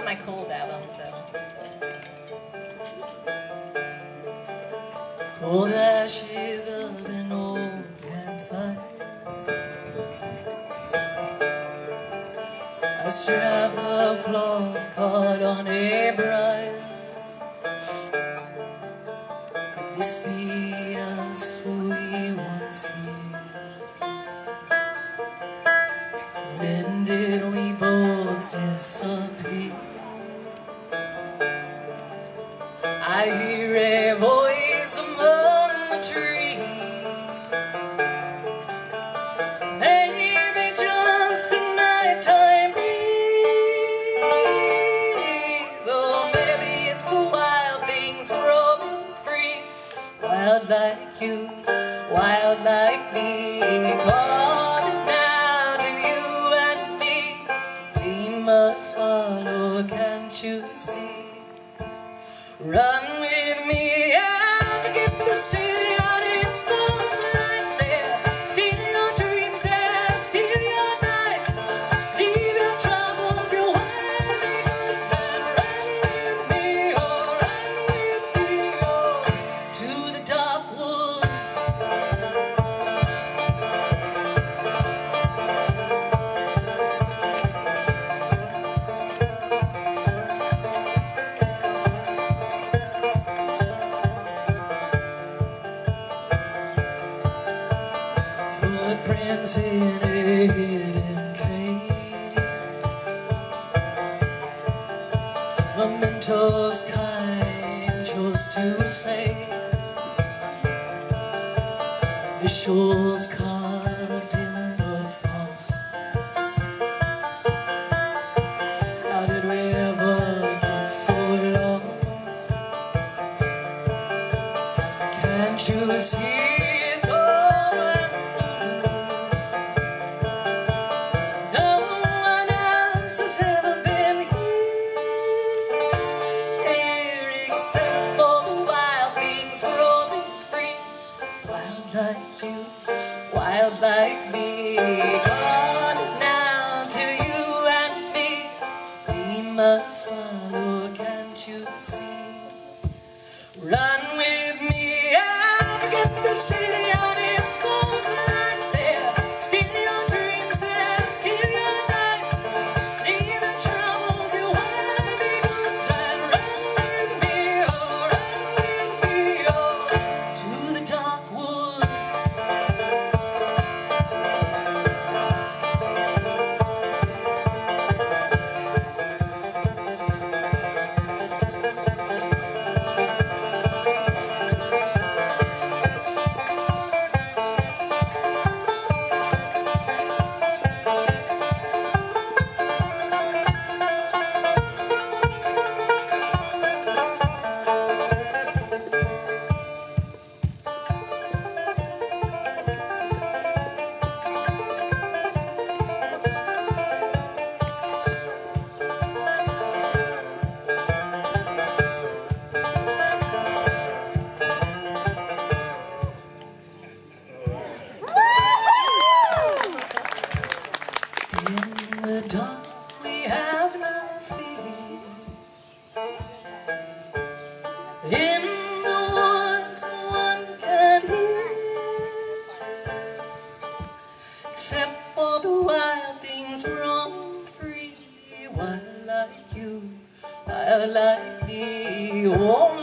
not my cold album, so. Cold ashes of an old campfire A strap of cloth caught on a briar I hear a voice among the trees. Maybe just a nighttime breeze. Or maybe it's the wild things roaming free. Wild like you, wild like me. Calling now to you and me. We must follow, can't you see? Run with me In a hidden cave. Mementos time chose to say. Initials carved in the frost. How did we ever get so lost? Can't you see like you, wild like me. Calling now to you and me. We must follow, Dark we have no fear. In the woods one can hear, except for the wild things roaming free. Wild like you, wild like me, only